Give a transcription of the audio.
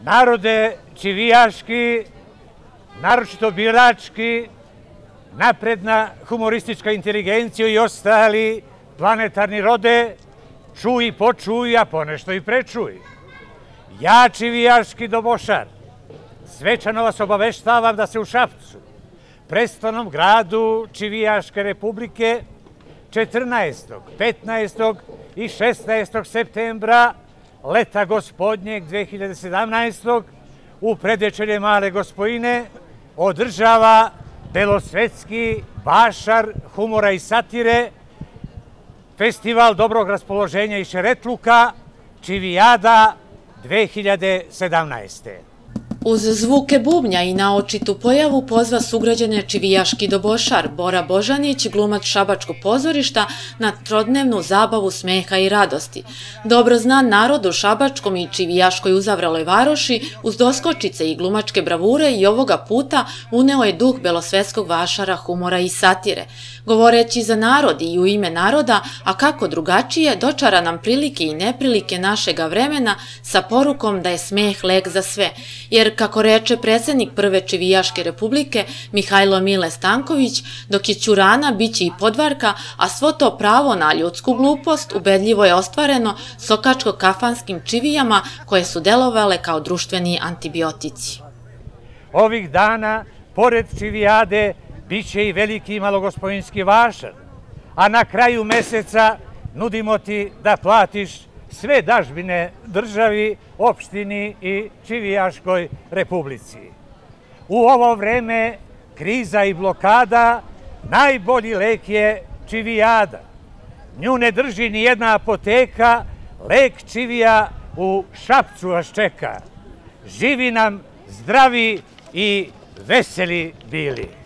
narode čivijaški, naročito birački, napredna humoristička inteligencija i ostali planetarni rode, čuj počuj, a ponešto i prečuj. Ja, čivijaški dobošar, svečano vas obaveštavam da se u Šapcu, prestanom gradu Čivijaške republike, 14., 15. i 16. septembra leta gospodnjeg 2017. u predvečerje Male gospojine održava belosvetski vašar humora i satire, festival dobrog raspoloženja i šeretluka, Čivijada 2017. Uz zvuke bubnja i naočitu pojavu pozva sugrađane Čivijaški dobošar Bora Božanić, glumac Šabačkog pozorišta, na trodnevnu zabavu smeha i radosti. Dobro znan narod u Šabačkom i Čivijaškoj uzavraloj varoši, uz doskočice i glumačke bravure i ovoga puta uneo je duh belosvetskog vašara, humora i satire. Govoreći za narod i u ime naroda, a kako drugačije, dočara nam prilike i neprilike našega vremena sa porukom da je smeh lek za sve, jer kako reče predsednik Prve Čivijaške republike Mihajlo Mile Stanković, dok je Ćurana biće i podvarka, a svo to pravo na ljudsku glupost ubedljivo je ostvareno sokačko-kafanskim čivijama koje su delovale kao društveni antibiotici. Ovih dana, pored čivijade, Biće i veliki malogospojinski vašar, a na kraju meseca nudimo ti da platiš sve dažbine državi, opštini i Čivijaškoj republici. U ovo vreme kriza i blokada najbolji lek je Čivijada. Nju ne drži ni jedna apoteka, lek Čivija u Šapcu vas čeka. Živi nam zdravi i veseli bili.